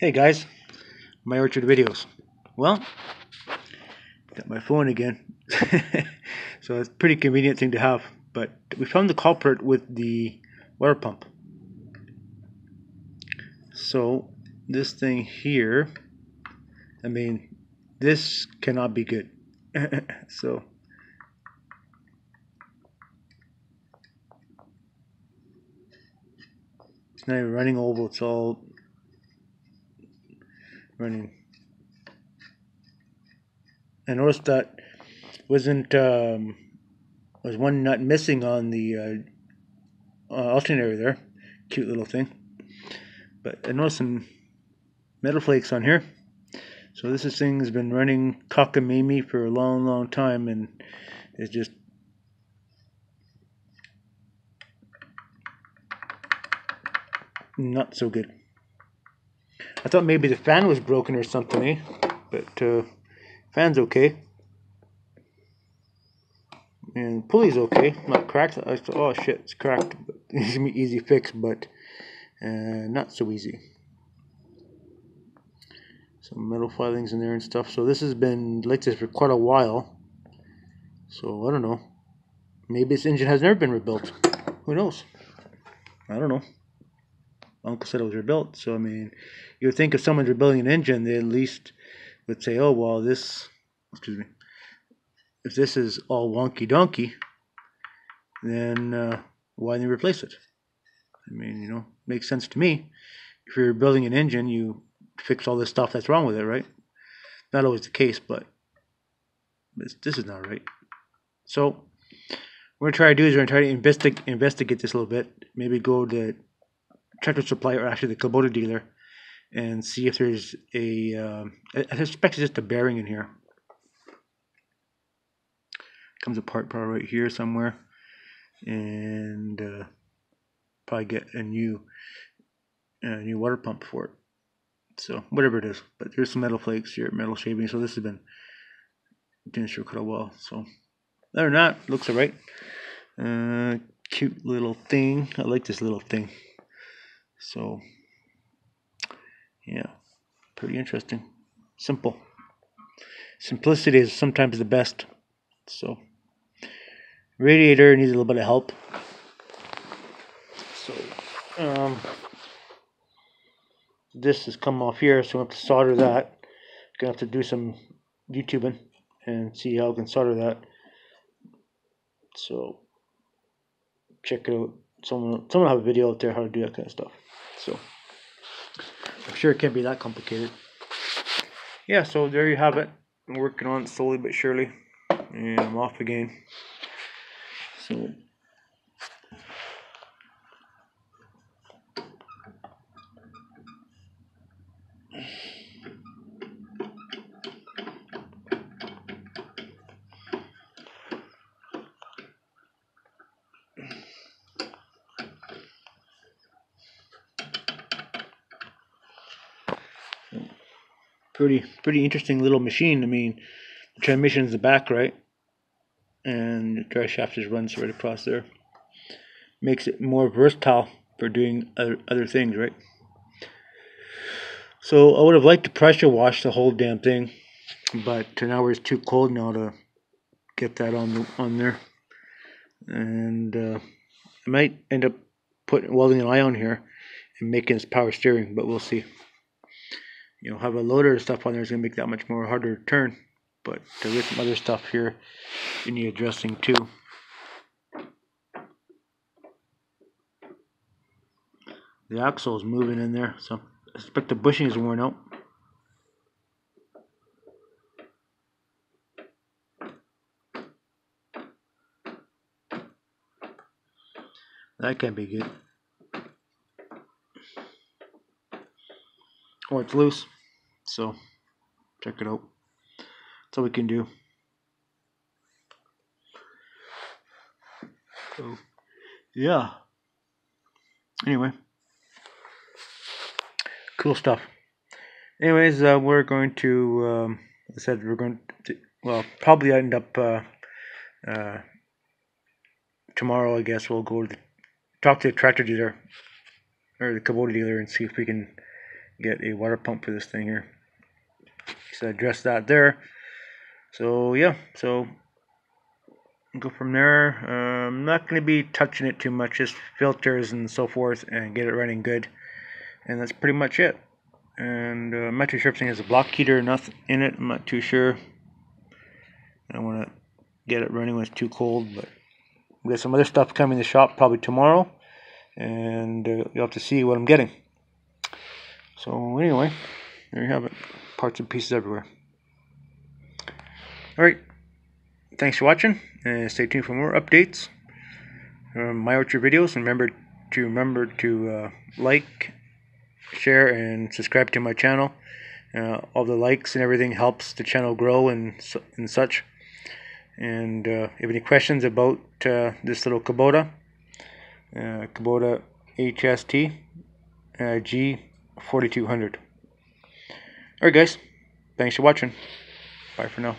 Hey guys, my orchard videos. Well, got my phone again. so it's a pretty convenient thing to have. But we found the culprit with the water pump. So this thing here, I mean, this cannot be good. so it's not even running over, it's all running. I noticed that wasn't um, was one nut missing on the uh, uh, alternator there. Cute little thing. But I noticed some metal flakes on here. So this is thing has been running cockamamie for a long, long time, and it's just not so good. I thought maybe the fan was broken or something, eh? But uh, fan's okay. And pulley's okay, not cracked. I oh shit, it's cracked. It's gonna be easy fix, but uh, not so easy. Some metal filings in there and stuff. So this has been like this for quite a while. So I don't know. Maybe this engine has never been rebuilt. Who knows? I don't know. Uncle said it was rebuilt. So I mean, you would think if someone's rebuilding an engine, they at least would say, "Oh well, this." Excuse me. If this is all wonky donkey, then uh, why didn't you replace it? I mean, you know, makes sense to me. If you're building an engine, you fix all the stuff that's wrong with it, right? Not always the case, but this, this is not right. So, what we're going to try to do is we're to try to investigate investigate this a little bit. Maybe go to tractor supply or actually the Kubota dealer and see if there's a. Um, I suspect it's just a bearing in here. Comes apart probably right here somewhere, and uh, probably get a new a new water pump for it. So whatever it is, but there's some metal flakes here, metal shavings. So this has been doing sure quite a while. So other than that, looks alright. Uh, cute little thing. I like this little thing. So, yeah, pretty interesting. Simple. Simplicity is sometimes the best. So, radiator needs a little bit of help. So, um, this has come off here, so I have to solder that. Gonna have to do some YouTubing and see how I can solder that. So, check it out. Someone, someone have a video out there how to do that kind of stuff. So I'm sure it can't be that complicated. Yeah, so there you have it. I'm working on it slowly but surely. And I'm off again. So pretty pretty interesting little machine. I mean, the transmission is the back, right? And the drive shaft just runs right across there. Makes it more versatile for doing other, other things, right? So I would have liked to pressure wash the whole damn thing, but now it's too cold now to get that on the, on there. And uh, I might end up putting welding an eye on here and making this power steering, but we'll see you know have a loader stuff on there is going to make that much more harder to turn. But there is some other stuff here you need addressing too. The axle is moving in there so I expect the bushing is worn out. That can't be good or it's loose. So check it out. That's all we can do. So yeah. Anyway, cool stuff. Anyways, uh, we're going to. Um, I said we're going to. Well, probably end up uh, uh, tomorrow. I guess we'll go to the, talk to the tractor dealer or the Kubota dealer and see if we can get a water pump for this thing here. So I address that there. So yeah, so go from there. Uh, I'm not going to be touching it too much, just filters and so forth, and get it running good. And that's pretty much it. And uh, I'm not too sure if it has a block heater or nothing in it. I'm not too sure. I don't want to get it running when it's too cold, but we got some other stuff coming to the shop probably tomorrow, and uh, you'll have to see what I'm getting. So anyway, there you have it. Parts and pieces everywhere. All right. Thanks for watching, and stay tuned for more updates from my orchard videos. And remember to remember to uh, like, share, and subscribe to my channel. Uh, all the likes and everything helps the channel grow and and such. And uh, if you have any questions about uh, this little Kubota, uh, Kubota HST uh, G4200. Alright guys, thanks for watching. Bye for now.